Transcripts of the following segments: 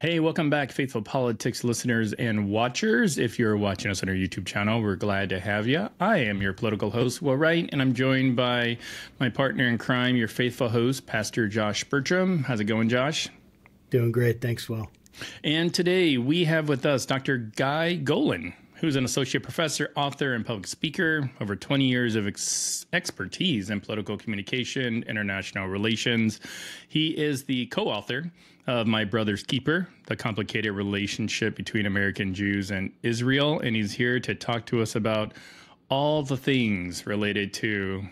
Hey, welcome back, faithful politics listeners and watchers. If you're watching us on our YouTube channel, we're glad to have you. I am your political host, Will Wright, and I'm joined by my partner in crime, your faithful host, Pastor Josh Bertram. How's it going, Josh? Doing great. Thanks, Will. And today we have with us Dr. Guy Golan who's an associate professor, author, and public speaker, over 20 years of ex- expertise in political communication, international relations. He is the co author of My Brother's Keeper, the complicated relationship between American Jews and Israel. And he's here to talk to us about all the things related to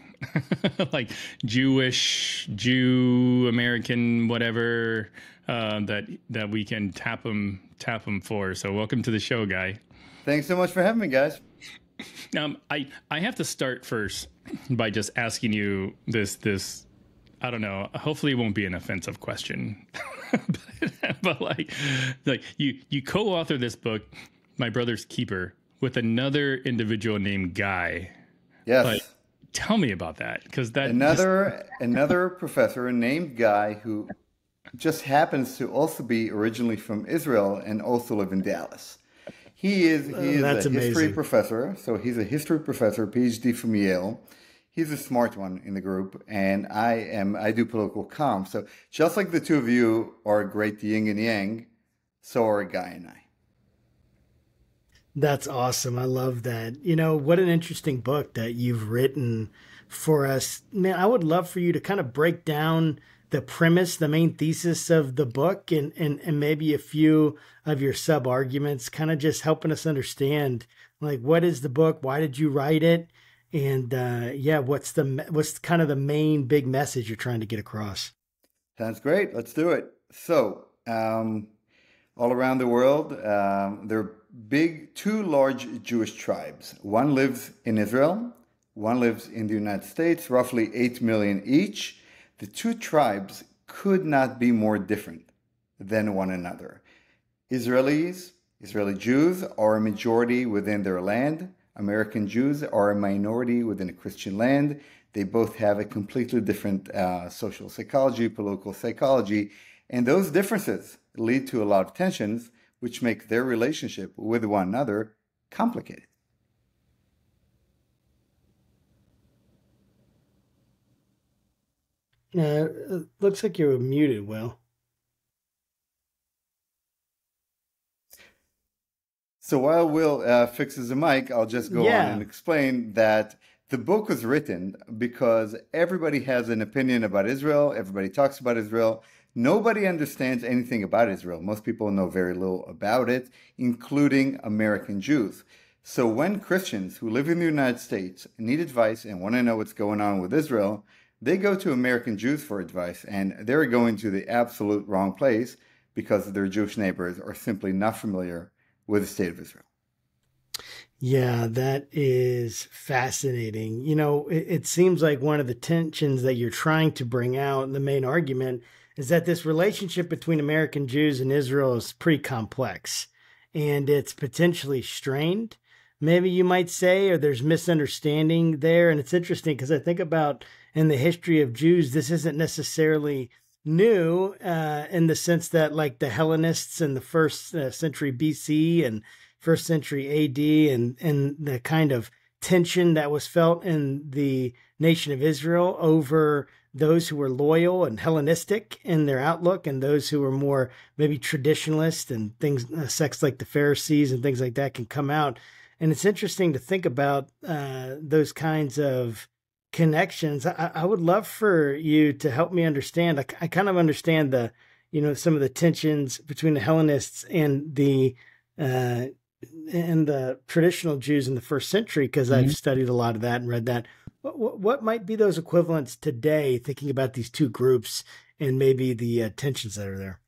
like Jewish, Jew, American, whatever uh, that that we can tap them tap them for. So welcome to the show, guy. Thanks so much for having me, guys. Um, I I have to start first by just asking you this this I don't know. Hopefully, it won't be an offensive question, but, but, like like you you co-author this book, My Brother's Keeper, with another individual named Guy. Yes. Like, tell me about that because that another just... another professor named Guy who just happens to also be originally from Israel and also live in Dallas. He is he is a amazing. history professor, so he's a history professor, PhD from Yale. He's a smart one in the group, and I am I do political comms. So just like the two of you are a great yin and yang, so are Guy and I. That's awesome. I love that. You know, what an interesting book that you've written for us. Man, I would love for you to kind of break down the premise, the main thesis of the book, and and and maybe a few of your sub arguments, kind of just helping us understand like what is the book, why did you write it, and uh, yeah, what's the what's kind of the main big message you're trying to get across. Sounds great. Let's do it. So, um, all around the world, um, there are big two large Jewish tribes. One lives in Israel. One lives in the United States, roughly 8 million each the two tribes could not be more different than one another. Israelis, Israeli Jews, are a majority within their land. American Jews are a minority within a Christian land. They both have a completely different uh, social psychology, political psychology, and those differences lead to a lot of tensions, which make their relationship with one another complicated. Uh, looks like you're muted, Will. So while Will uh, fixes the mic, I'll just go yeah. on and explain that the book was written because everybody has an opinion about Israel. Everybody talks about Israel. Nobody understands anything about Israel. Most people know very little about it, including American Jews. So when Christians who live in the United States need advice and want to know what's going on with Israel, they go to American Jews for advice, and they're going to the absolute wrong place because their Jewish neighbors are simply not familiar with the state of Israel. Yeah, that is fascinating. You know, it, it, seems like one of the tensions that you're trying to bring out in the main argument is that this relationship between American Jews and Israel is pretty complex and it's potentially strained, maybe you might say, or there's misunderstanding there. And it's interesting because I think about in the history of Jews, this isn't necessarily new uh, in the sense that, like the Hellenists in the first uh, century BC and first century AD, and and the kind of tension that was felt in the nation of Israel over those who were loyal and Hellenistic in their outlook, and those who were more maybe traditionalist and things, uh, sects like the Pharisees and things like that can come out. And it's interesting to think about uh, those kinds of connections. I, I, would love for you to help me understand. I, I, kind of understand the, you know, some of the tensions between the Hellenists and the uh, and the traditional Jews in the first century because mm-hmm. I've studied a lot of that and read that. What, what, might be those equivalents today? Thinking about these two groups and maybe the uh, tensions that are there.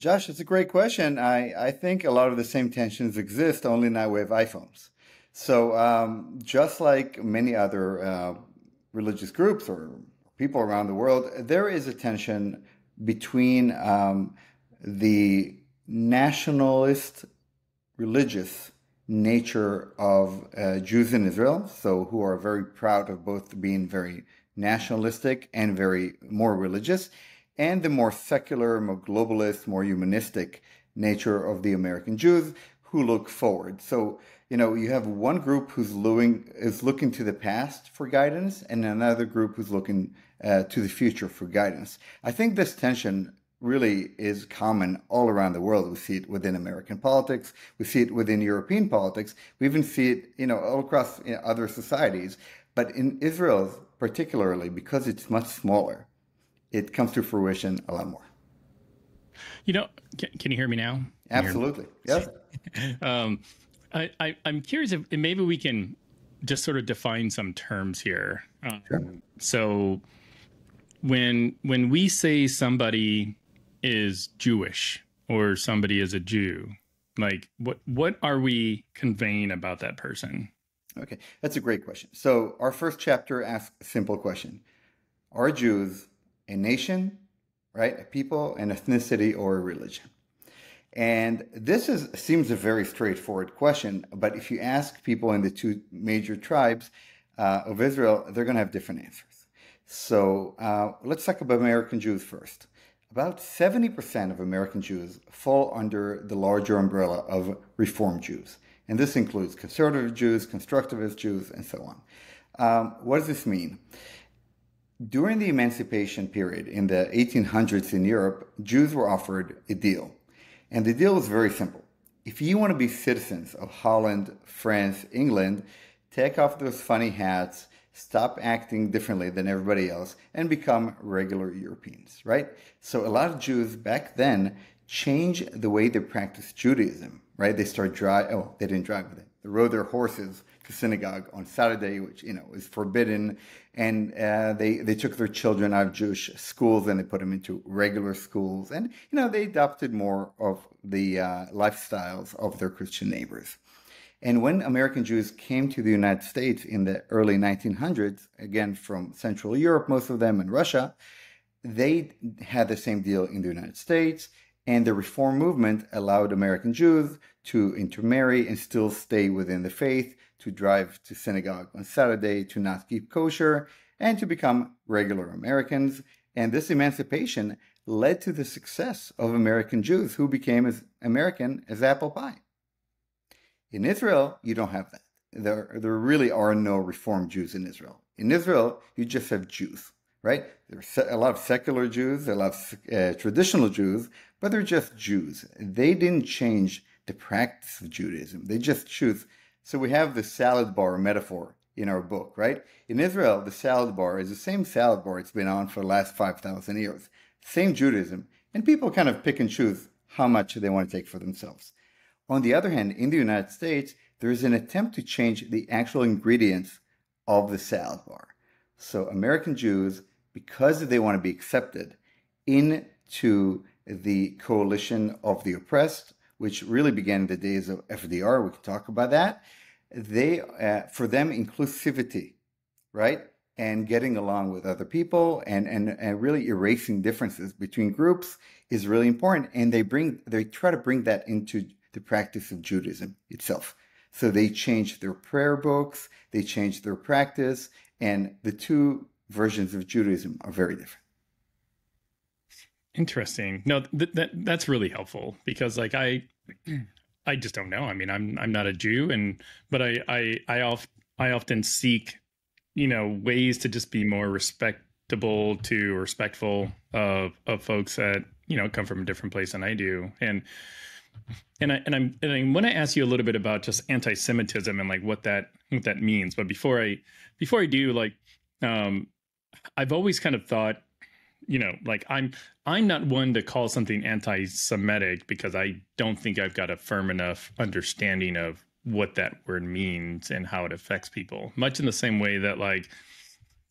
Josh, it's a great question. I, I think a lot of the same tensions exist, only now we have iPhones. So, um, just like many other uh, religious groups or people around the world, there is a tension between um, the nationalist religious nature of uh, Jews in Israel, so who are very proud of both being very nationalistic and very more religious, and the more secular, more globalist, more humanistic nature of the American Jews who look forward. So, you know, you have one group who's looking, is looking to the past for guidance and another group who's looking uh, to the future for guidance. I think this tension really is common all around the world. We see it within American politics. We see it within European politics. We even see it, you know, all across you know, other societies. But in Israel, particularly, because it's much smaller, it comes to fruition a lot more. You know, can, can you hear me now? Absolutely. Yes. um, I, I, am curious if maybe we can just sort of define some terms here. Um, sure. So when when we say somebody is Jewish or somebody is a Jew, like what what are we conveying about that person? Okay, that's a great question. So our first chapter asks a simple question: Are Jews a nation, right? A people, an ethnicity, or a religion? And this is seems a very straightforward question, but if you ask people in the two major tribes uh, of Israel, they're going to have different answers. So uh, let's talk about American Jews first. About 70% of American Jews fall under the larger umbrella of Reform Jews. And this includes conservative Jews, constructivist Jews, and so on. Um, what does this mean? During the emancipation period in the 1800s in Europe, Jews were offered a deal. And the deal was very simple. If you want to be citizens of Holland, France, England, take off those funny hats, stop acting differently than everybody else, and become regular Europeans, right? So a lot of Jews back then changed the way they practiced Judaism, right? They started drive. Oh, they didn't drive with it. They rode their horses to synagogue on Saturday, which you know is forbidden, and uh, they they took their children out of Jewish schools and they put them into regular schools, and you know they adopted more of the uh, lifestyles of their Christian neighbors. And when American Jews came to the United States in the early 1900s, again from Central Europe, most of them, and Russia, they had the same deal in the United States. And the reform movement allowed American Jews to intermarry and still stay within the faith, to drive to synagogue on Saturday, to not keep kosher, and to become regular Americans. And this emancipation led to the success of American Jews who became as American as apple pie. In Israel, you don't have that. There, there really are no Reform Jews in Israel. In Israel, you just have Jews, right? There's a lot of secular Jews, a lot of uh, traditional Jews, but they're just Jews. They didn't change the practice of Judaism. They just choose. So we have the salad bar metaphor in our book, right? In Israel, the salad bar is the same salad bar it's been on for the last 5,000 years. Same Judaism. And people kind of pick and choose how much they want to take for themselves. On the other hand, in the United States, there is an attempt to change the actual ingredients of the salad bar. So American Jews, because they want to be accepted into the coalition of the oppressed, which really began in the days of FDR, we can talk about that. They, uh, for them, inclusivity, right, and getting along with other people, and, and and really erasing differences between groups is really important. And they bring, they try to bring that into the practice of Judaism itself. So they changed their prayer books, they changed their practice, and the two versions of Judaism are very different. Interesting. No, th- that that's really helpful because like I I just don't know. I mean, I'm I'm not a Jew and but I I I oft I often seek, you know, ways to just be more respectable to respectful of of folks that, you know, come from a different place than I do. And and I and I'm and I want to ask you a little bit about just anti-Semitism and like what that what that means. But before I before I do, like, um, I've always kind of thought, you know, like I'm I'm not one to call something anti-Semitic because I don't think I've got a firm enough understanding of what that word means and how it affects people. Much in the same way that like,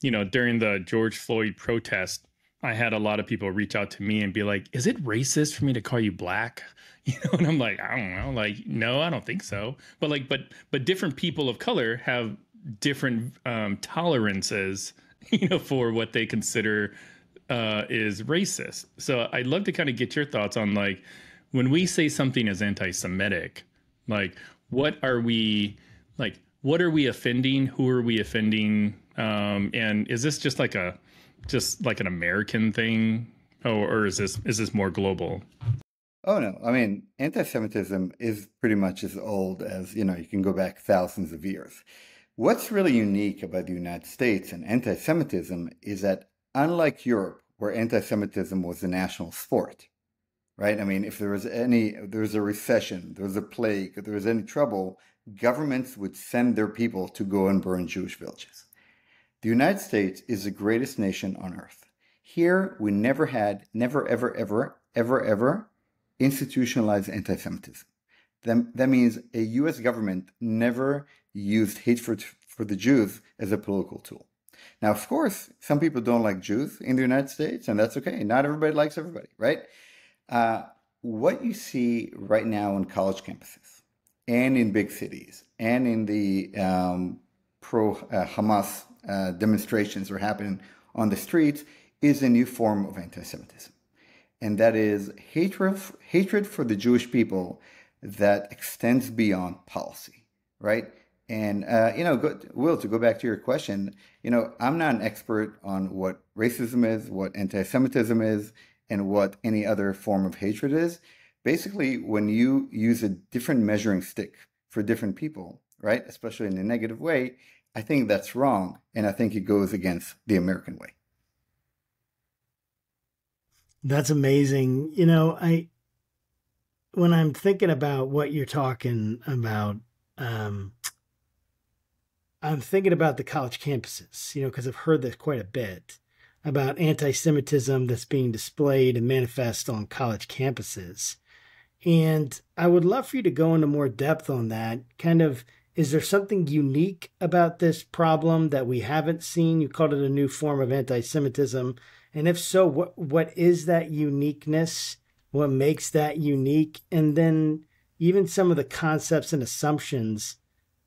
you know, during the George Floyd protest, I had a lot of people reach out to me and be like, "Is it racist for me to call you black?" You know, and I'm like, I don't know, like, no, I don't think so. But like, but but different people of color have different um, tolerances, you know, for what they consider uh, is racist. So I'd love to kind of get your thoughts on like when we say something is anti-Semitic, like what are we like? What are we offending? Who are we offending? Um, and is this just like a just like an American thing Oh, or is this is this more global? Oh no, I mean anti-Semitism is pretty much as old as you know. You can go back thousands of years. What's really unique about the United States and anti-Semitism is that unlike Europe, where anti-Semitism was a national sport, right? I mean, if there was any, there was a recession, there was a plague, if there was any trouble, governments would send their people to go and burn Jewish villages. The United States is the greatest nation on earth. Here, we never had, never, ever, ever, ever, ever institutionalized anti Semitism. That, that means a US government never used hatred for the Jews as a political tool. Now, of course, some people don't like Jews in the United States, and that's okay. Not everybody likes everybody, right? Uh, what you see right now on college campuses and in big cities and in the um, pro uh, Hamas uh, demonstrations that are happening on the streets is a new form of anti Semitism. And that is hatred, hatred for the Jewish people that extends beyond policy, right? And, uh, you know, go, Will, to go back to your question, you know, I'm not an expert on what racism is, what anti Semitism is, and what any other form of hatred is. Basically, when you use a different measuring stick for different people, right, especially in a negative way, I think that's wrong. And I think it goes against the American way. That's amazing. You know, I, when I'm thinking about what you're talking about, um, I'm thinking about the college campuses, you know, because I've heard this quite a bit about anti Semitism that's being displayed and manifest on college campuses. And I would love for you to go into more depth on that. Kind of, is there something unique about this problem that we haven't seen? You called it a new form of anti Semitism. And if so, what what is that uniqueness? What makes that unique? And then even some of the concepts and assumptions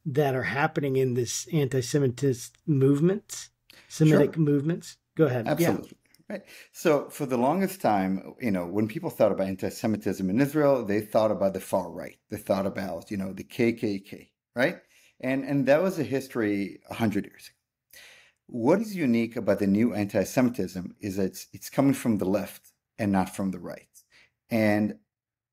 that are happening in this anti-Semitist movement, Semitic sure. movements. Go ahead. Absolutely. Yeah. Right. So for the longest time, you know, when people thought about anti-Semitism in Israel, they thought about the far right. They thought about, you know, the KKK, right? And and that was a history hundred years ago. What is unique about the new anti-Semitism is that it's, it's coming from the left and not from the right. And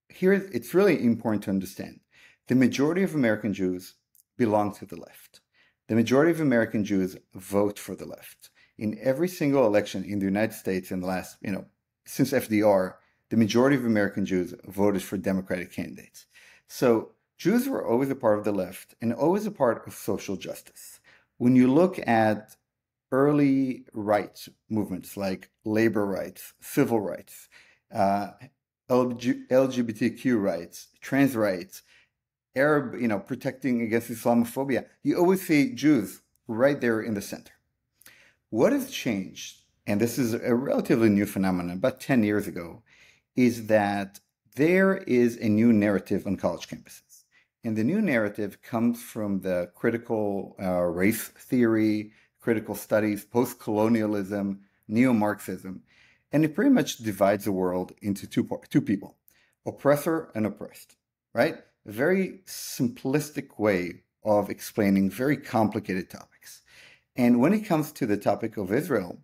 here it's really important to understand the majority of American Jews belong to the left. The majority of American Jews vote for the left in every single election in the United States in the last, you know, since FDR, the majority of American Jews voted for Democratic candidates. So Jews were always a part of the left and always a part of social justice. When you look at early rights movements like labor rights, civil rights, uh, LGBTQ rights, trans rights, Arab, you know, protecting against Islamophobia, you always see Jews right there in the center. What has changed, and this is a relatively new phenomenon, about 10 years ago, is that there is a new narrative on college campuses. And the new narrative comes from the critical uh, race theory, critical studies, post colonialism, neo Marxism. And it pretty much divides the world into two, two people oppressor and oppressed, right? Very simplistic way of explaining very complicated topics. And when it comes to the topic of Israel,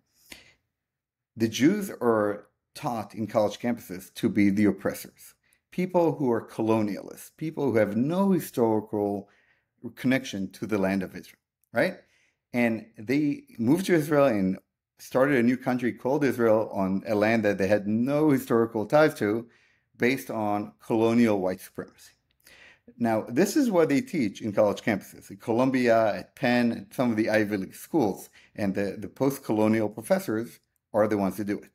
the Jews are taught in college campuses to be the oppressors, people who are colonialists, people who have no historical connection to the land of Israel, right? And they moved to Israel and started a new country called Israel on a land that they had no historical ties to based on colonial white supremacy. Now, this is what they teach in college campuses at Columbia, at Penn, at some of the Ivy League schools, and the, the post colonial professors are the ones who do it.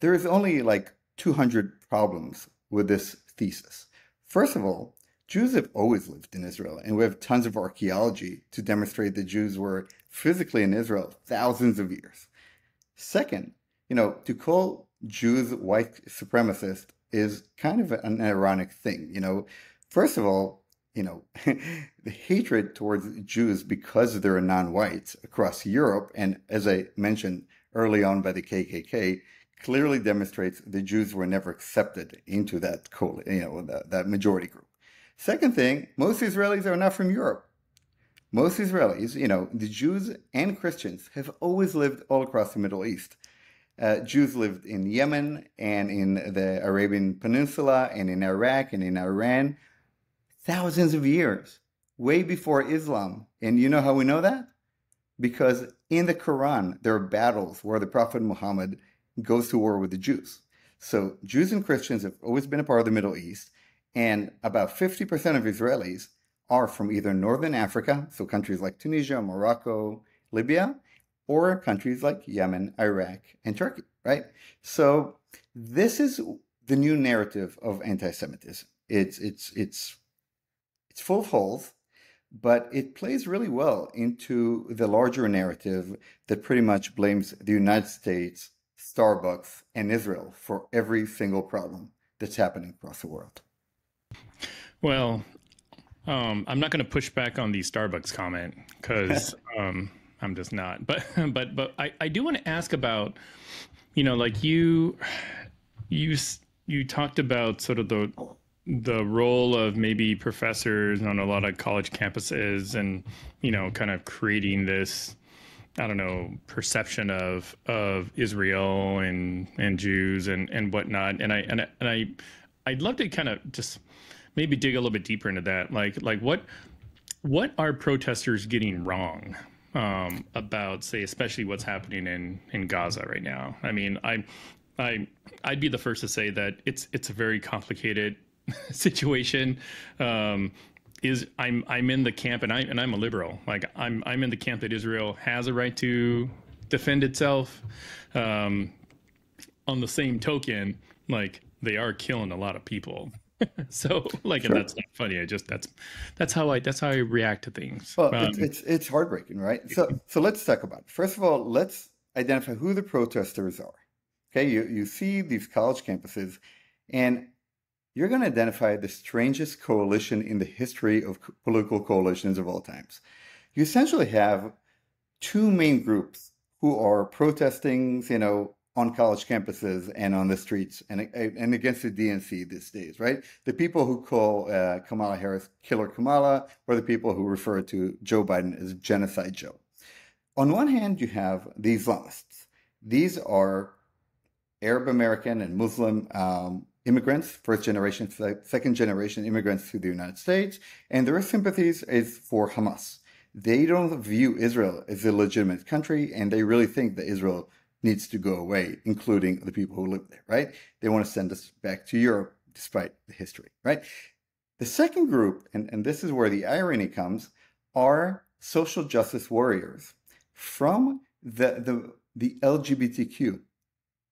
There is only like 200 problems with this thesis. First of all, Jews have always lived in Israel, and we have tons of archaeology to demonstrate that Jews were physically in Israel thousands of years. Second, you know, to call Jews white supremacist is kind of an ironic thing. You know, First of all, you know, the hatred towards Jews because they're non-whites across Europe, and as I mentioned early on by the KKK, clearly demonstrates the Jews were never accepted into that you know that, that majority group. Second thing, most Israelis are not from Europe. Most Israelis, you know, the Jews and Christians have always lived all across the Middle East. uh, Jews lived in Yemen and in the Arabian Peninsula and in Iraq and in Iran thousands of years, way before Islam. And you know how we know that? Because in the Quran, there are battles where the Prophet Muhammad goes to war with the Jews. So Jews and Christians have always been a part of the Middle East, and about 50% of Israelis are from either Northern Africa, so countries like Tunisia, Morocco, Libya, or countries like Yemen, Iraq, and Turkey, right? So this is the new narrative of anti-Semitism. It's it's it's it's full of holes, but it plays really well into the larger narrative that pretty much blames the United States, Starbucks, and Israel for every single problem that's happening across the world. Well, um, I'm not going to push back on the Starbucks comment because um, I'm just not. But but but I, I do want to ask about, you know, like you you you talked about sort of the the role of maybe professors on a lot of college campuses and you know kind of creating this I don't know perception of of Israel and and Jews and and whatnot. And I and I, and I I'd love to kind of just maybe dig a little bit deeper into that. Like like what what are protesters getting wrong um, about say especially what's happening in in Gaza right now? I mean I I I'd be the first to say that it's it's a very complicated situation um, is I'm I'm in the camp and I and I'm a liberal. Like I'm I'm in the camp that Israel has a right to defend itself. Um, on the same token, like they are killing a lot of people. so like sure. and that's not funny. I just that's that's how I that's how I react to things. Well, um, it's, it's it's heartbreaking, right? So so let's talk about it. First of all, let's identify who the protesters are. Okay, you you see these college campuses, and you're going to identify the strangest coalition in the history of political coalitions of all times. You essentially have two main groups who are protesting, you know, on college campuses and on the streets and, and against the DNC these days, right? The people who call uh, Kamala Harris Killer Kamala, or the people who refer to Joe Biden as Genocide Joe. On one hand, you have the Islamists. These are Arab American and Muslim um, immigrants, first generation, second generation immigrants to the United States, and their sympathies is for Hamas. They don't view Israel as a legitimate country, and they really think that Israel needs to go away, including the people who live there, right? They want to send us back to Europe despite the history, right? The second group, and, and this is where the irony comes, are social justice warriors from the, the, the LGBTQ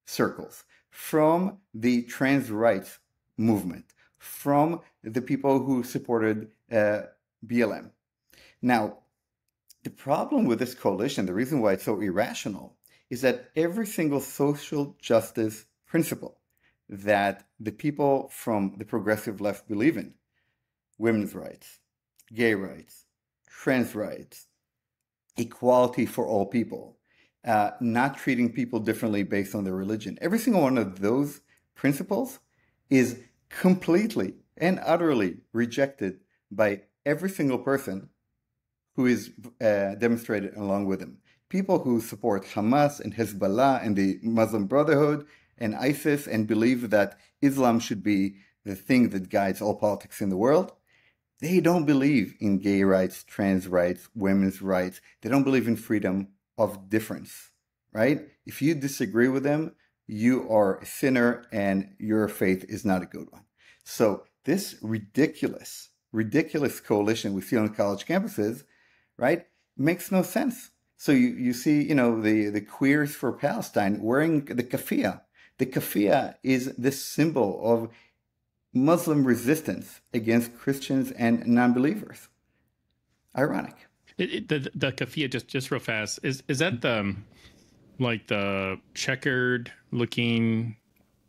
circles from the trans rights movement, from the people who supported uh, BLM. Now, the problem with this coalition, the reason why it's so irrational, is that every single social justice principle that the people from the progressive left believe in women's rights, gay rights, trans rights, equality for all people, uh, not treating people differently based on their religion. Every single one of those principles is completely and utterly rejected by every single person who is uh, demonstrated along with him. People who support Hamas and Hezbollah and the Muslim Brotherhood and ISIS and believe that Islam should be the thing that guides all politics in the world. They don't believe in gay rights, trans rights, women's rights. They don't believe in freedom of difference, right? If you disagree with them, you are a sinner and your faith is not a good one. So this ridiculous, ridiculous coalition we see on college campuses, right, makes no sense. So you, you see, you know, the, the queers for Palestine wearing the kafia. The kafia is the symbol of Muslim resistance against Christians and non-believers. Ironic. It, it, the the kafia just just real fast is is that the like the checkered looking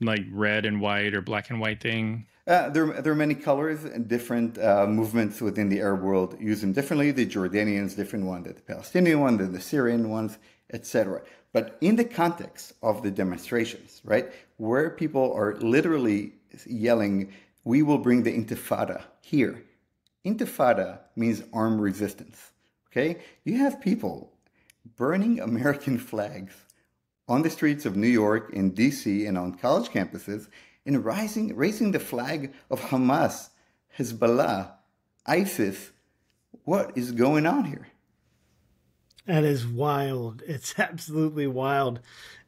like red and white or black and white thing? Uh, there, there are many colors and different uh, movements within the Arab world use them differently. The Jordanians different one than the Palestinian one, than the Syrian ones, etc. But in the context of the demonstrations, right, where people are literally yelling, "We will bring the Intifada here." Intifada means armed resistance. Okay? You have people burning American flags on the streets of New York, in DC, and on college campuses, and rising, raising the flag of Hamas, Hezbollah, ISIS. What is going on here? That is wild. It's absolutely wild.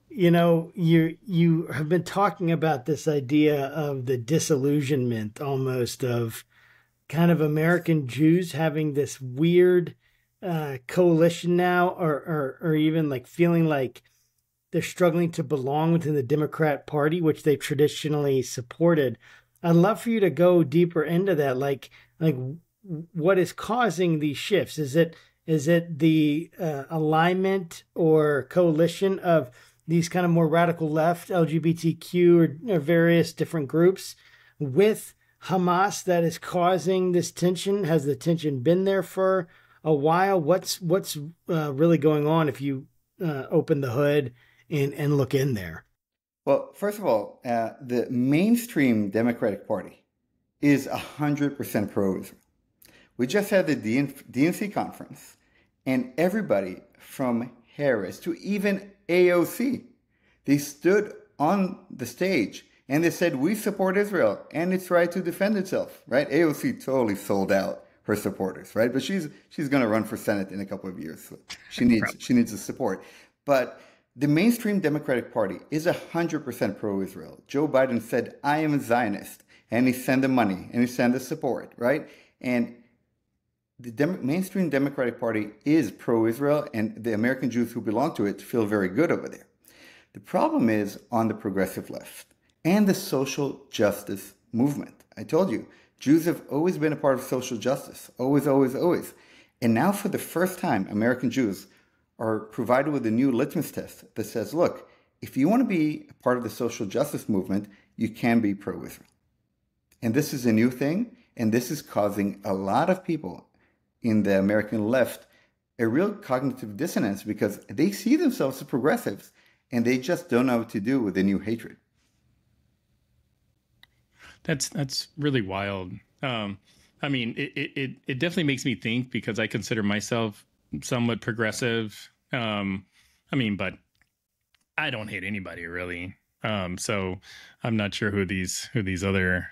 You know, you you have been talking about this idea of the disillusionment almost of kind of American Jews having this weird uh, coalition now, or, or or even like feeling like they're struggling to belong within the Democrat Party, which they've traditionally supported. I'd love for you to go deeper into that. Like, like what is causing these shifts? Is it is it the uh, alignment or coalition of these kind of more radical left LGBTQ or, or various different groups with Hamas that is causing this tension? Has the tension been there for a while? What's what's uh, really going on if you uh, open the hood and and look in there? Well, first of all, uh, the mainstream Democratic Party is 100% pro Israel. We just had the DNC conference, and everybody from Harris to even AOC, they stood on the stage and they said, We support Israel and its right to defend itself, right? AOC totally sold out her supporters, right? But she's she's going to run for Senate in a couple of years. So she needs she needs the support. But the mainstream Democratic Party is 100% pro Israel. Joe Biden said, I am a Zionist. And he sent the money and he sent the support, right? And the Dem- mainstream Democratic Party is pro Israel, and the American Jews who belong to it feel very good over there. The problem is on the progressive left and the social justice movement. I told you, Jews have always been a part of social justice, always, always, always. And now, for the first time, American Jews are provided with a new litmus test that says, look, if you want to be a part of the social justice movement, you can be pro Israel. And this is a new thing, and this is causing a lot of people in the American left a real cognitive dissonance because they see themselves as progressives and they just don't know what to do with the new hatred. That's that's really wild. Um, I mean, it, it it definitely makes me think because I consider myself somewhat progressive. Um, I mean, but I don't hate anybody really. Um, so I'm not sure who these who these other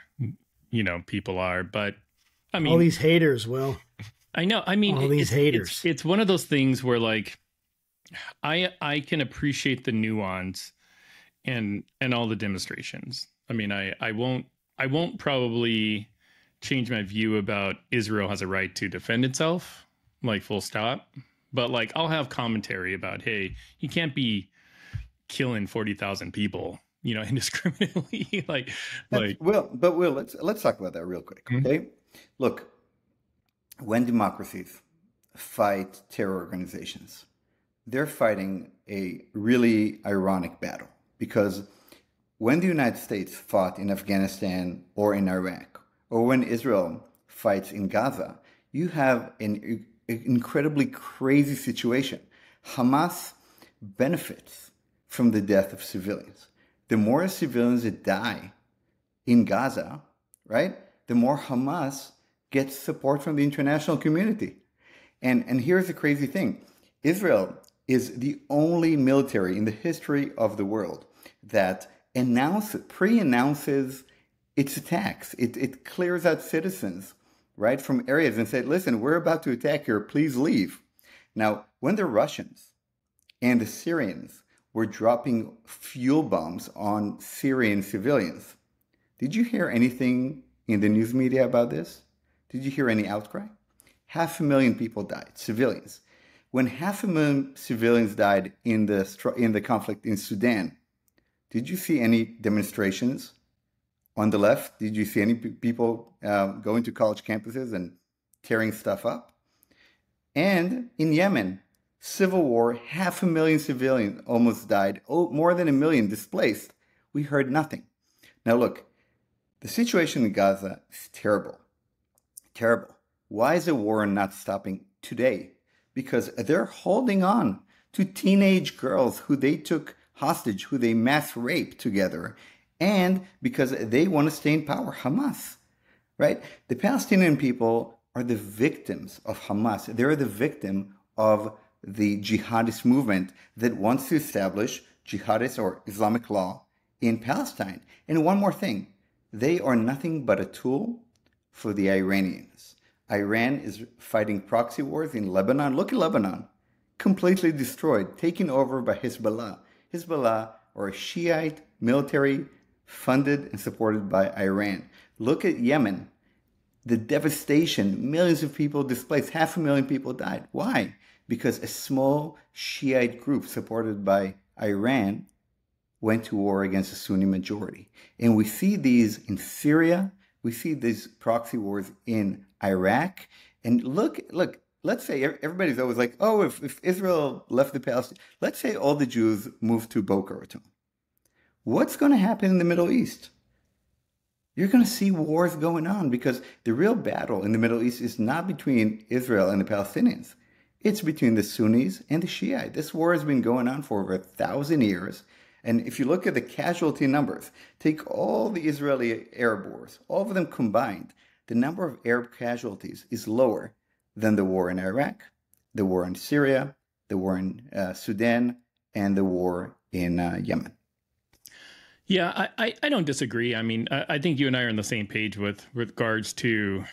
you know people are, but I mean, all these haters. Well, I know. I mean, all these haters. It's, it's one of those things where like I I can appreciate the nuance and and all the demonstrations. I mean, I I won't I won't probably change my view about Israel has a right to defend itself, like full stop. But like I'll have commentary about, hey, you can't be killing forty thousand people, you know, indiscriminately. like That's, like Will, but Will, let's let's talk about that real quick. Mm-hmm. Okay. Look, when democracies fight terror organizations, they're fighting a really ironic battle because when the United States fought in Afghanistan or in Iraq, or when Israel fights in Gaza, you have an incredibly crazy situation. Hamas benefits from the death of civilians. The more civilians that die in Gaza, right, the more Hamas gets support from the international community. And, and here's the crazy thing Israel is the only military in the history of the world that announces, pre-announces its attacks. It, it clears out citizens, right, from areas and said, listen, we're about to attack here, please leave. Now, when the Russians and the Syrians were dropping fuel bombs on Syrian civilians, did you hear anything in the news media about this? Did you hear any outcry? Half a million people died, civilians. When half a million civilians died in the, in the conflict in Sudan, did you see any demonstrations on the left? Did you see any people uh, going to college campuses and tearing stuff up? And in Yemen, civil war, half a million civilians almost died, oh, more than a million displaced. We heard nothing. Now, look, the situation in Gaza is terrible terrible. Why is the war not stopping today? Because they're holding on to teenage girls who they took hostage, who they mass rape together, and because they want to stay in power, Hamas, right? The Palestinian people are the victims of Hamas. They're the victim of the jihadist movement that wants to establish jihadist or Islamic law in Palestine. And one more thing they are nothing but a tool for the Iranians. Iran is fighting proxy wars in Lebanon. Look at Lebanon, completely destroyed, taken over by Hezbollah. Hezbollah or a Shiite military funded and supported by Iran. Look at Yemen, the devastation, millions of people displaced, half a million people died. Why? Because a small Shiite group supported by Iran went to war against a Sunni majority. And we see these in Syria, we see these proxy wars in Iraq. And look, look, let's say everybody's always like, oh, if, if Israel left the Palestine, let's say all the Jews moved to Boca Raton. What's going to happen in the Middle East? You're going to see wars going on because the real battle in the Middle East is not between Israel and the Palestinians. It's between the Sunnis and the Shiite. This war has been going on for over a thousand years. And if you look at the casualty numbers, take all the Israeli Arab wars, all of them combined, the number of Arab casualties is lower than the war in Iraq, the war in Syria, the war in uh, Sudan, and the war in uh, Yemen. Yeah, I, I, don't disagree. I mean, I, I, think you and I are on the same page with, with regards to,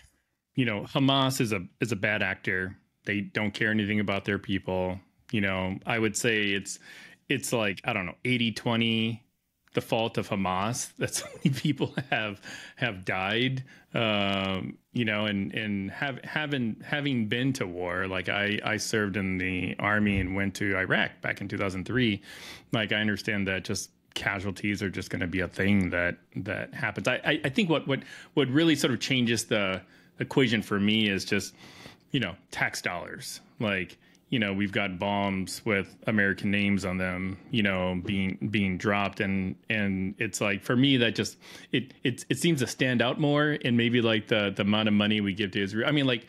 you know, Hamas is a is a bad actor. They don't care anything about their people. You know, I would say it's it's like I don't know 80 20 the fault of Hamas that so many people have have died um, you know and and have having having been to war. Like I I served in the army and went to Iraq back in 2003 like I understand that just casualties are just going to be a thing that that happens. I, I I think what what what really sort of changes the equation for me is just you know tax dollars. Like you know we've got bombs with American names on them, you know, being being dropped, and and it's like for me that just it it it seems to stand out more, and maybe like the the amount of money we give to Israel. I mean, like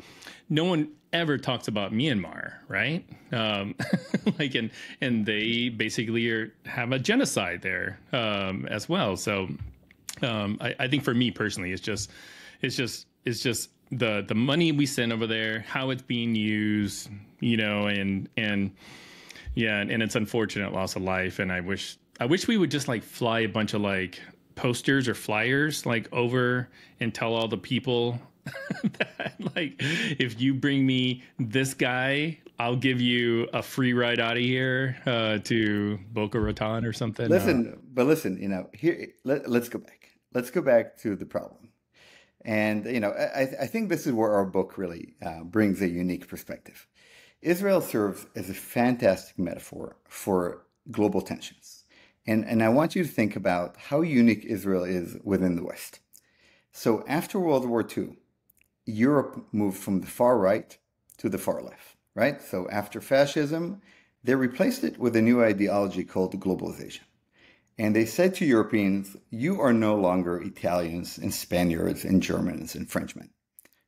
no one ever talks about Myanmar, right? Um, like and and they basically are, have a genocide there um, as well. So um, I, I think for me personally, it's just it's just it's just the the money we send over there, how it's being used, you know, and and yeah, and, and it's unfortunate loss of life. And I wish I wish we would just like fly a bunch of like posters or flyers like over and tell all the people that like if you bring me this guy I'll give you a free ride out of here uh, to Boca Raton or something. Listen, uh, but listen, you know, here let, let's go back. Let's go back to the problem. And, you know, I, I think this is where our book really uh, brings a unique perspective. Israel serves as a fantastic metaphor for global tensions. And, and I want you to think about how unique Israel is within the West. So after World War II, Europe moved from the far right to the far left, right? So after fascism, they replaced it with a new ideology called globalization. And they said to Europeans, You are no longer Italians and Spaniards and Germans and Frenchmen.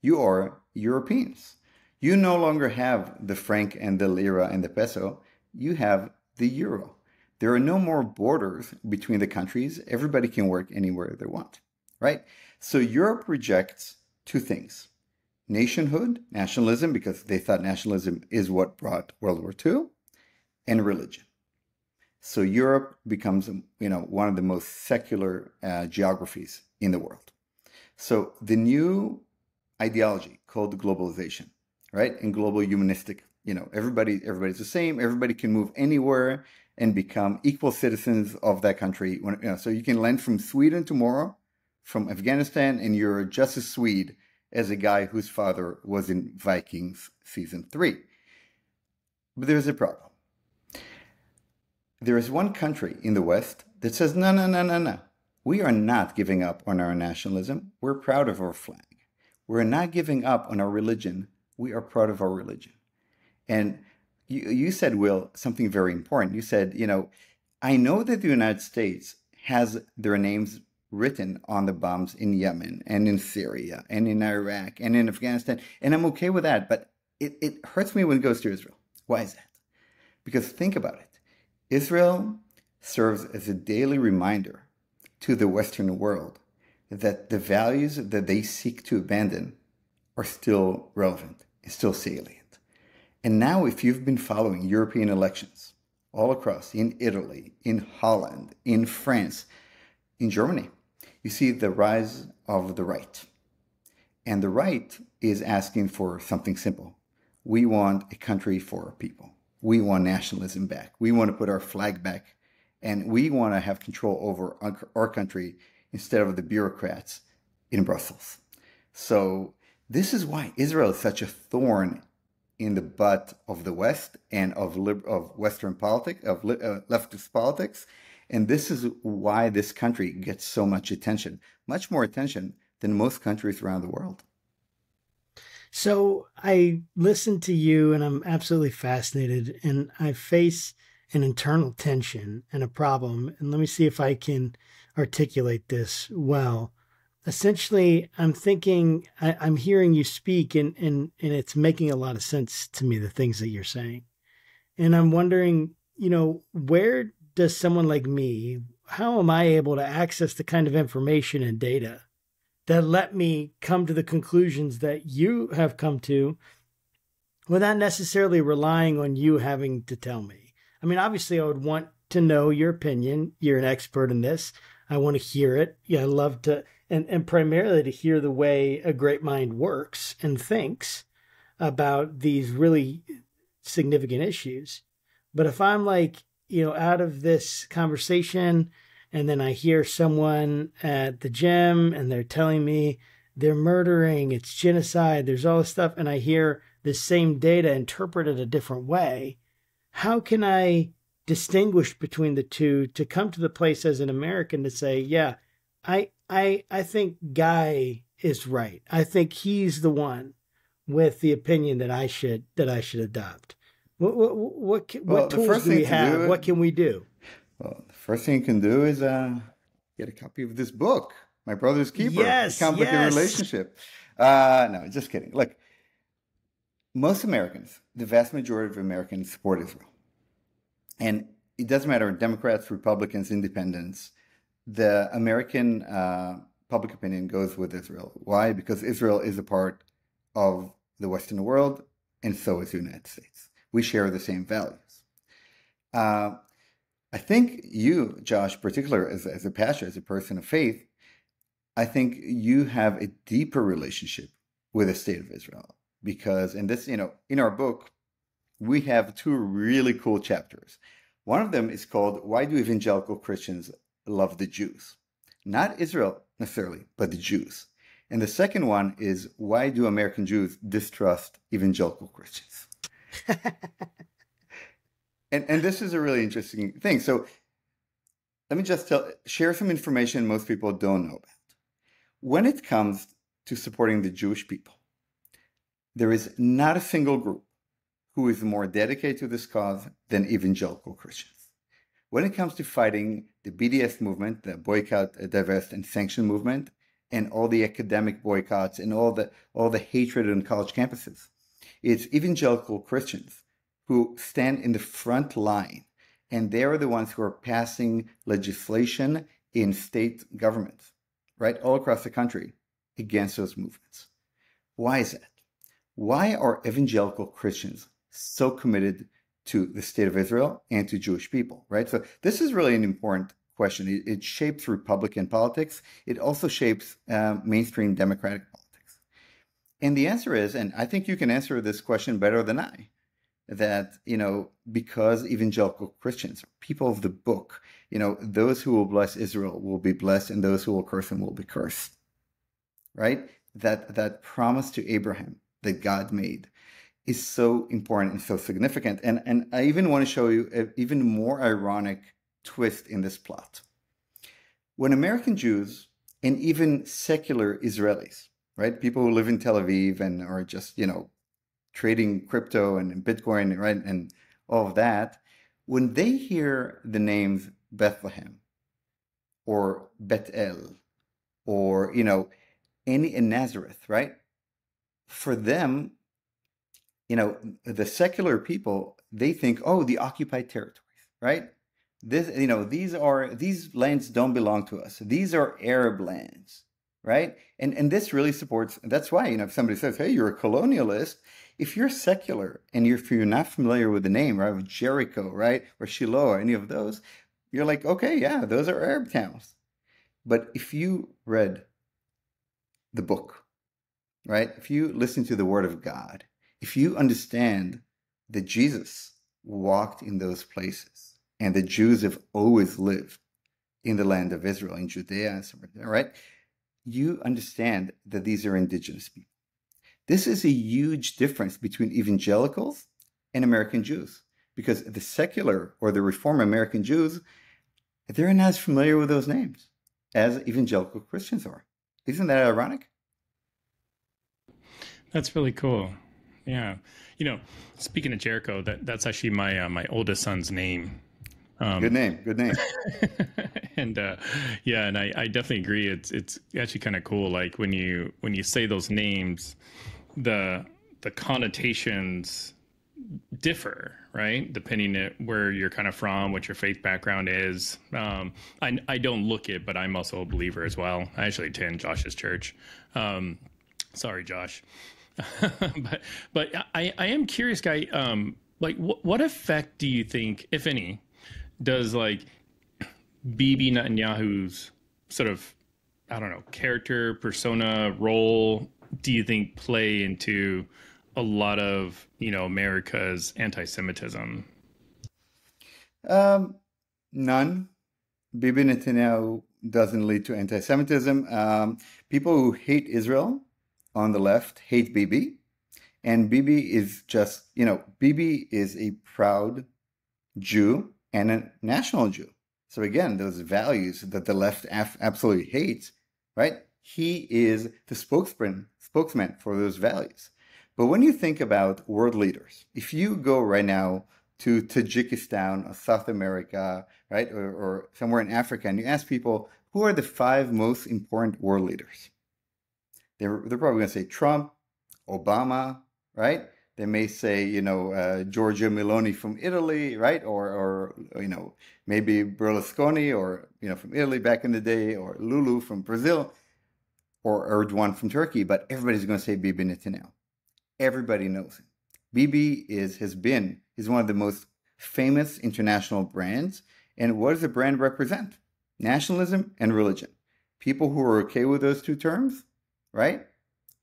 You are Europeans. You no longer have the franc and the lira and the peso. You have the euro. There are no more borders between the countries. Everybody can work anywhere they want, right? So Europe rejects two things nationhood, nationalism, because they thought nationalism is what brought World War II, and religion. So Europe becomes, you know, one of the most secular uh, geographies in the world. So the new ideology called globalization, right, and global humanistic, you know, everybody everybody's the same. Everybody can move anywhere and become equal citizens of that country. When, you know, so you can land from Sweden tomorrow, from Afghanistan, and you're just as Swede as a guy whose father was in Vikings season three. But there's a problem there is one country in the West that says, no, no, no, no, no. We are not giving up on our nationalism. We're proud of our flag. We're not giving up on our religion. We are proud of our religion. And you, you said, Will, something very important. You said, you know, I know that the United States has their names written on the bombs in Yemen and in Syria and in Iraq and in Afghanistan, and I'm okay with that. But it, it hurts me when it goes to Israel. Why is that? Because think about it. Israel serves as a daily reminder to the Western world that the values that they seek to abandon are still relevant and still salient. And now, if you've been following European elections all across in Italy, in Holland, in France, in Germany. You see the rise of the right. And the right is asking for something simple. We want a country for people. We want nationalism back. We want to put our flag back. And we want to have control over our country instead of the bureaucrats in Brussels. So, this is why Israel is such a thorn in the butt of the West and of of Western politics, of uh, leftist politics, and this is why this country gets so much attention, much more attention than most countries around the world. So I listen to you, and I'm absolutely fascinated, and I face an internal tension and a problem. And let me see if I can articulate this well essentially i'm thinking I, am hearing you speak and, and and it's making a lot of sense to me the things that you're saying and i'm wondering you know where does someone like me how am i able to access the kind of information and data that let me come to the conclusions that you have come to without necessarily relying on you having to tell me. I mean obviously i would want to know your opinion. You're an expert in this. I want to hear it. Yeah i love to and, and primarily to hear the way a great mind works and thinks about these really significant issues. But if I'm like, you know, out of this conversation and then I hear someone at the gym and they're telling me they're murdering, it's genocide, there's all this stuff, and I hear the same data interpreted a different way, how can I distinguish between the two to come to the place as an American to say, yeah, I I I think Guy is right. I think he's the one with the opinion that I should that I should adopt. What what what, what well, tools do we have? Do, what can we do? First thing you can do is uh, get a copy of this book, My Brother's Keeper: yes, Complicated yes. Relationship. Uh, no, just kidding. Look, most Americans, the vast majority of Americans, support Israel, and it doesn't matter Democrats, Republicans, Independents the American uh, public opinion goes with Israel. Why? Because Israel is a part of the Western world, and so is the United States. We share the same values. Uh, I think you, Josh, particular as, as a pastor, as a person of faith, I think you have a deeper relationship with the state of Israel because in this, you know, in our book, we have two really cool chapters. One of them is called Why Do Evangelical Christians love the Jews. Not Israel necessarily, but the Jews. And the second one is why do American Jews distrust evangelical Christians? and and this is a really interesting thing. So let me just tell, share some information most people don't know about. When it comes to supporting the Jewish people, there is not a single group who is more dedicated to this cause than evangelical Christians. When it comes to fighting the BDS movement, the boycott, uh, divest, and sanction movement, and all the academic boycotts and all the all the hatred on college campuses, it's evangelical Christians who stand in the front line, and they are the ones who are passing legislation in state governments, right, all across the country, against those movements. Why is that? Why are evangelical Christians so committed to the state of Israel and to Jewish people, right? So this is really an important question. It, it shapes Republican politics. It also shapes um, mainstream Democratic politics. And the answer is, and I think you can answer this question better than I, that, you know, because evangelical Christians, people of the book, you know, those who will bless Israel will be blessed and those who will curse him will be cursed, right? That, that promise to Abraham that God made is so important and so significant. And, and I even want to show you an even more ironic twist in this plot. When American Jews and even secular Israelis, right, people who live in Tel Aviv and are just, you know, trading crypto and Bitcoin, right, and all of that, when they hear the names Bethlehem or Bethel or, you know, any in Nazareth, right? For them, you know, the secular people, they think, oh, the occupied territories, right? This, you know, these are these lands don't belong to us. These are Arab lands. Right? And and this really supports. That's why you know if somebody says, "Hey, you're a colonialist," if you're secular and you're, if you're not familiar with the name, right, of Jericho, right, or Shiloh, or any of those, you're like, okay, yeah, those are Arab towns. But if you read the book, right, if you listen to the Word of God, if you understand that Jesus walked in those places and the Jews have always lived in the land of Israel, in Judea, right? You understand that these are indigenous people. This is a huge difference between evangelicals and American Jews because the secular or the reform American Jews, they're not as familiar with those names as evangelical Christians are. Isn't that ironic? That's really cool. Yeah. You know, speaking of Jericho, that that's actually my uh, my oldest son's name. Um, good name. Good name. and uh, yeah, and I, I definitely agree. It's it's actually kind of cool. Like when you when you say those names, the the connotations differ, right? Depending on where you're kind of from, what your faith background is. Um, I, I don't look it, but I'm also a believer as well. I actually attend Josh's church. Um, sorry, Josh. but but I, I am curious, guy. Um, like, wh- what effect do you think, if any, does like Bibi Netanyahu's sort of I don't know character, persona, role? Do you think play into a lot of you know America's anti-Semitism? Um, none. Bibi Netanyahu doesn't lead to anti-Semitism. Um, people who hate Israel on the left hate Bibi, and Bibi is just you know Bibi is a proud Jew and a national Jew. So again, those values that the left absolutely hates, right? He is the spokesman spokesman for those values. But when you think about world leaders, if you go right now to Tajikistan or South America, right, or, or somewhere in Africa, and you ask people who are the five most important world leaders, they're, they're probably going to say Trump, Obama, right? They may say, you know, uh, Giorgia Meloni from Italy, right? Or, or, you know, maybe Berlusconi or, you know, from Italy back in the day, or Lula from Brazil, or Erdogan from Turkey. But everybody's going to say Bibi Netanyahu. Everybody knows him. Bibi is, has been, is one of the most famous international brands. And what does the brand represent? Nationalism and religion. People who are okay with those two terms, right?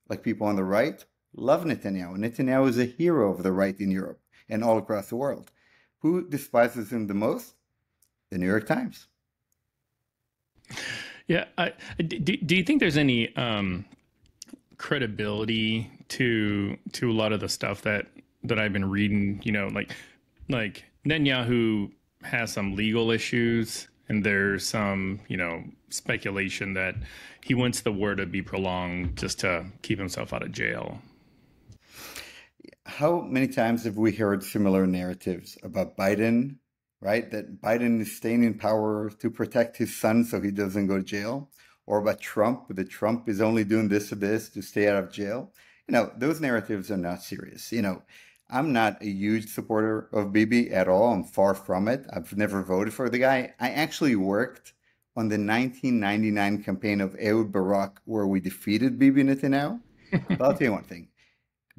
Like people on the right, love Netanyahu. Netanyahu is a hero of the right in Europe and all across the world. Who despises him the most? The New York Times. Yeah, I, do, do you think there's any um, credibility to to a lot of the stuff that that I've been reading? You know, like like Netanyahu has some legal issues, and there's some you know speculation that he wants the war to be prolonged just to keep himself out of jail how many times have we heard similar narratives about Biden, right? That Biden is staying in power to protect his son so he doesn't go to jail, or about Trump, that Trump is only doing this or this to stay out of jail. You know, those narratives are not serious. You know, I'm not a huge supporter of Bibi at all. I'm far from it. I've never voted for the guy. I actually worked on the 1999 campaign of Ehud Barak, where we defeated Bibi Netanyahu. but I'll tell you one thing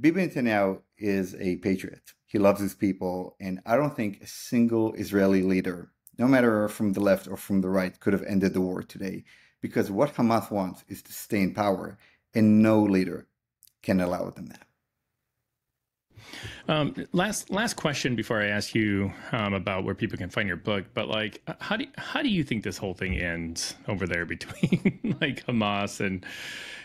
Bibi Netanyahu is a patriot. He loves his people. And I don't think a single Israeli leader, no matter from the left or from the right, could have ended the war today. Because what Hamas wants is to stay in power, and no leader can allow them that. Um, last last question before I ask you um, about where people can find your book, but like, how do how do you think this whole thing ends over there between like Hamas and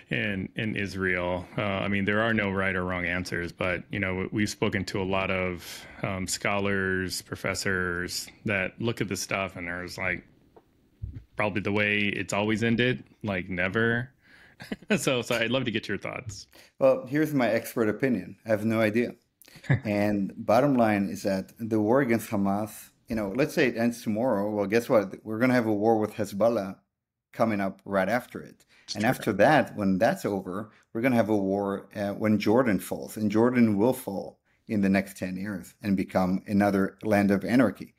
in in Israel. Uh, I mean, there are no right or wrong answers, but you know, we've spoken to a lot of um, scholars, professors that look at this stuff and there's like probably the way it's always ended, like never. so, so I'd love to get your thoughts. Well, here's my expert opinion. I have no idea. and bottom line is that the war against Hamas, you know, let's say it ends tomorrow. Well, guess what? We're going to have a war with Hezbollah coming up right after it. It's and true. after that, when that's over, we're going to have a war uh, when Jordan falls, and Jordan will fall in the next 10 years and become another land of anarchy.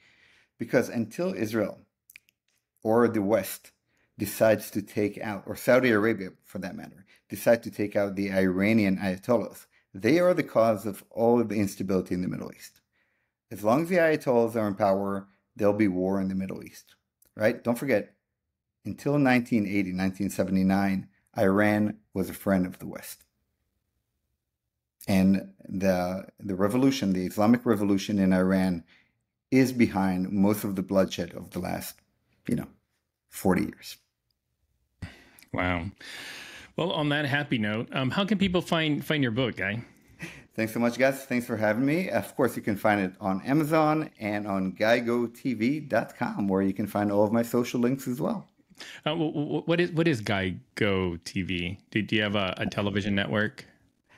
Because until Israel or the West decides to take out, or Saudi Arabia for that matter, decide to take out the Iranian Ayatollahs, they are the cause of all of the instability in the Middle East. As long as the Ayatollahs are in power, there'll be war in the Middle East, right? Don't forget, until 1980, 1979, Iran was a friend of the West. And the, the revolution, the Islamic revolution in Iran, is behind most of the bloodshed of the last, you know, 40 years. Wow. Well, on that happy note, um, how can people find find your book, Guy? Thanks so much, guys. Thanks for having me. Of course, you can find it on Amazon and on GuyGoTV.com, where you can find all of my social links as well. Uh, what is what is Guy Go TV? Do, do you have a, a television network?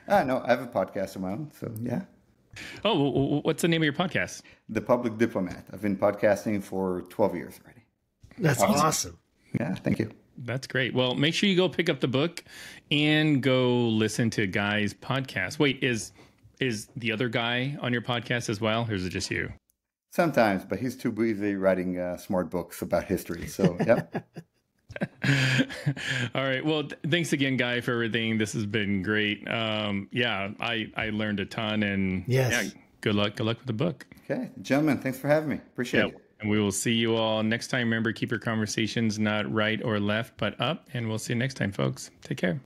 Uh, no, I have a podcast of my own. So yeah. Oh, what's the name of your podcast? The Public Diplomat. I've been podcasting for 12 years already. That's awesome. awesome. Yeah, thank you. That's great. Well, make sure you go pick up the book and go listen to Guy's podcast. Wait, is is the other guy on your podcast as well, or is it just you? Sometimes, but he's too busy writing uh, smart books about history. So, yep. All right. Well, th- thanks again, Guy, for everything. This has been great. Um, yeah, I I learned a ton, and yes, yeah, good luck. Good luck with the book. Okay, gentlemen, thanks for having me. Appreciate it. And we will see you all next time. Remember, keep your conversations not right or left, but up. And we'll see you next time, folks. Take care.